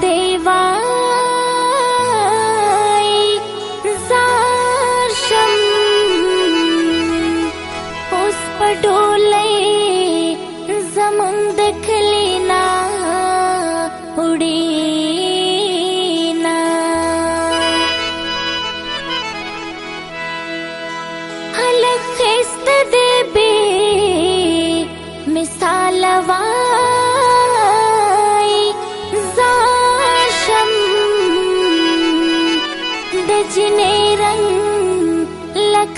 They were.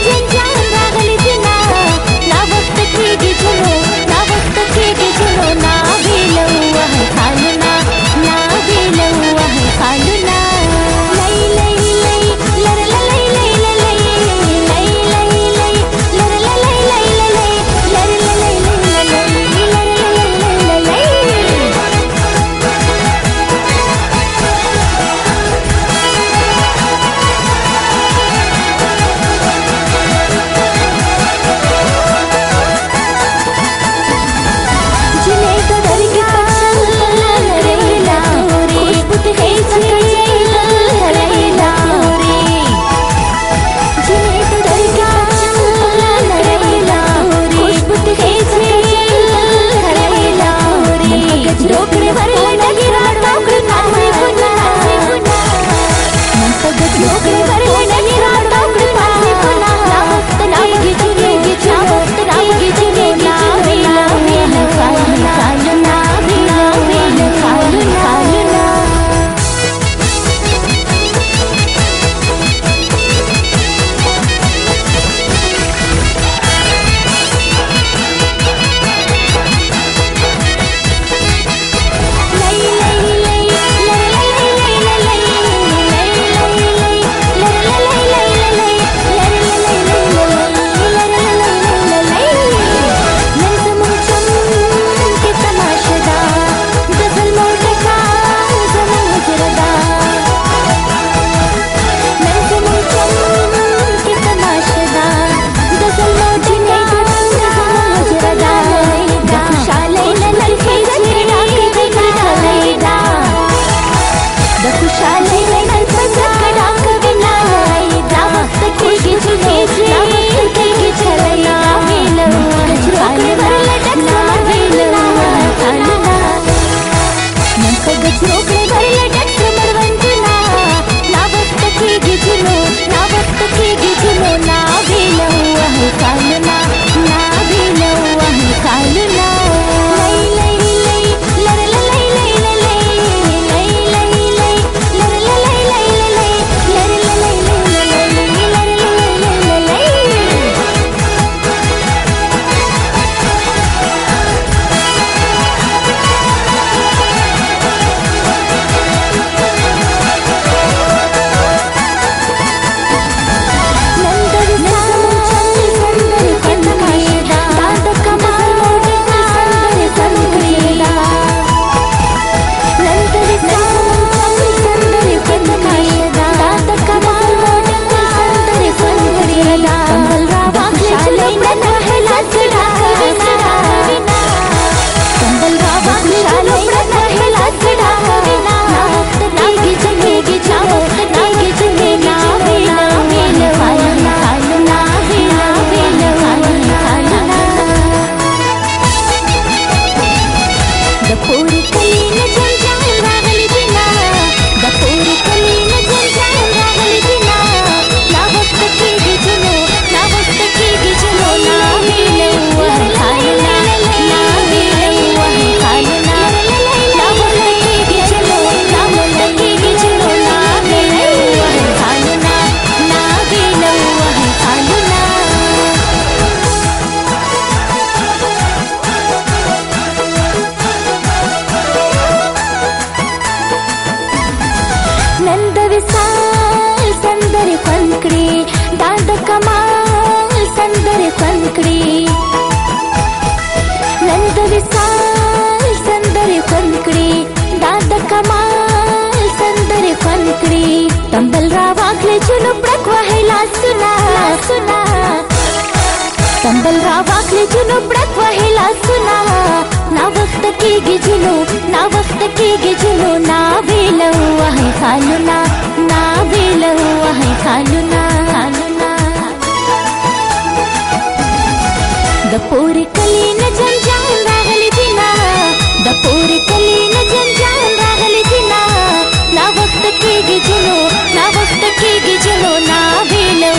change वक्त की गिजुनो ना वक्त की गिजुनो ना बेलो वहे खालुना, ना बेलो वहे खालुना खालुना। दपोर कलीन जंजान रागली दिना दपोर कलीन जंजान रागली दिना ना वक्त की गिजुनो ना वक्त की गिजुनो ना बेलो